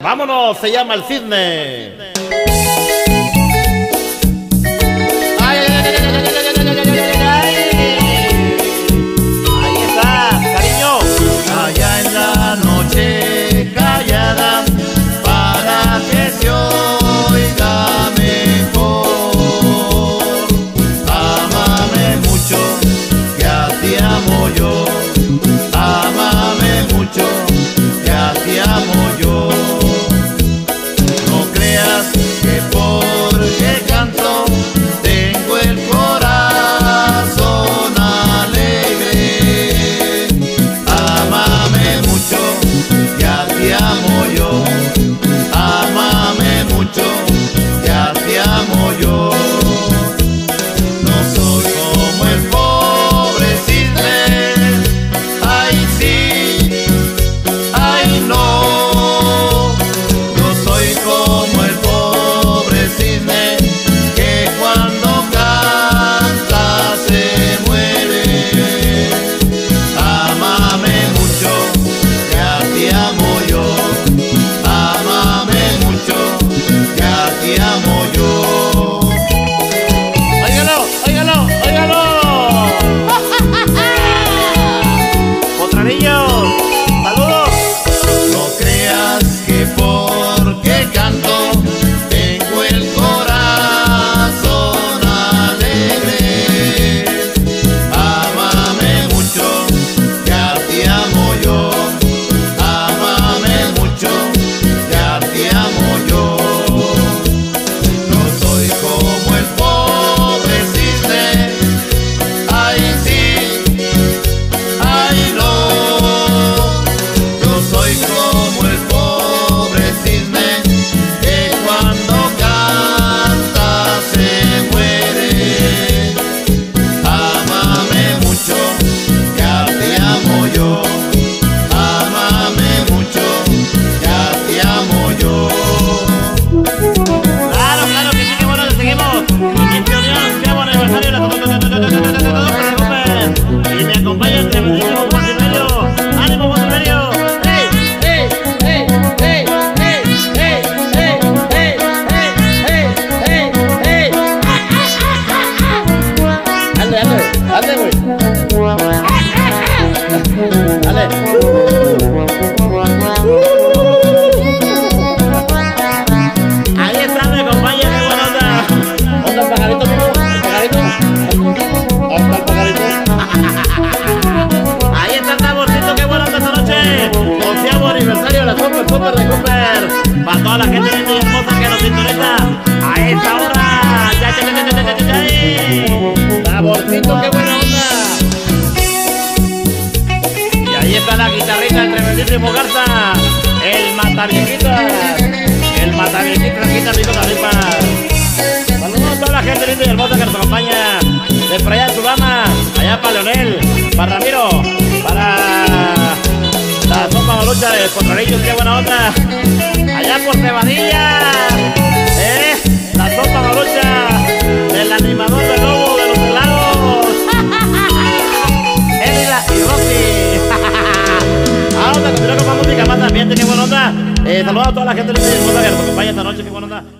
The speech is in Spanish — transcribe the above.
Vámonos, se llama el cisne. Ay, Ahí está, cariño. Allá en la noche callada para que se oiga mejor. Amame mucho, que a ti amo yo. Amame mucho, que a ti amo ande, güey. Ahí está, me acompaña, qué buena onda. ¿Dónde el pajarito, pajarito? ¿Dónde está el pajarito? Ahí está el taborcito, qué buena onda esta noche. Onceavo aniversario de la Super Super de. Para toda la gente linda y hermosa que nos sintoniza a esta hora. Del tremendísimo Garza, el mataviejitas, el mataviejitas, la guitarrita Calipa. Saludos a toda la gente linda y hermosa que nos acompaña. De por allá allá para Leonel, para Ramiro, para la sopa malucha de Potranillos, qué buena onda, allá por Cebadilla, Vamos a continuar con música, más ambiente, qué buena onda. Eh, saludos a toda la gente de que nos acompaña esta noche, qué buena onda.